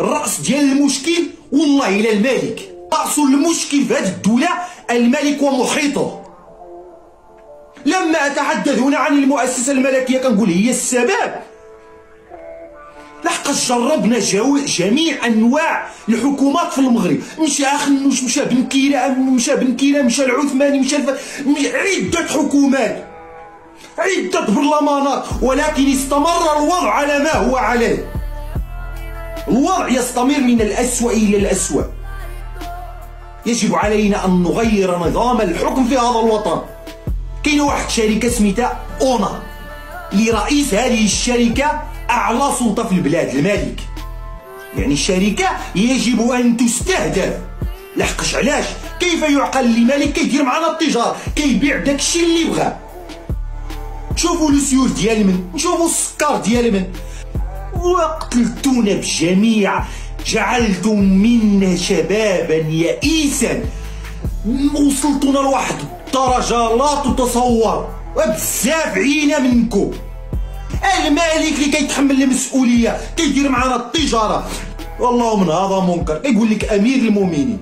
الرأس ديال المشكل والله إلى الملك. راس المشكل في هذه الدولة الملك ومحيطه لما أتحدث هنا عن المؤسسة الملكية كنقول هي السبب. لحقاش جربنا جميع أنواع الحكومات في المغرب. مشى اخنوش مشى بنكيره مشى بنكيره مشى العثماني مشى الف... عدة حكومات. عدة برلمانات. ولكن استمر الوضع على ما هو عليه. الوضع يستمر من الأسوأ إلى الأسوأ. يجب علينا أن نغير نظام الحكم في هذا الوطن. كاينة واحد الشركة سميتها أونا لرئيس هذه الشركة أعلى سلطة في البلاد الملك. يعني الشركة يجب أن تستهدف. لحقاش علاش؟ كيف يعقل الملك؟ كيدير معنا التجار. كيبيع داكشي اللي بغاه شوفوا السيول ديال من نشوفوا السكر ديال من. وقتلتونا بجميع جعلتم منا شبابا يئيسا. وصلتونا لواحد الدرجة لا تتصور وبزاف عينا منكم. المالك اللي كيتحمل المسؤولية كيدير معنا التجارة. والله من هذا منكر. كيقول لك أمير المؤمنين.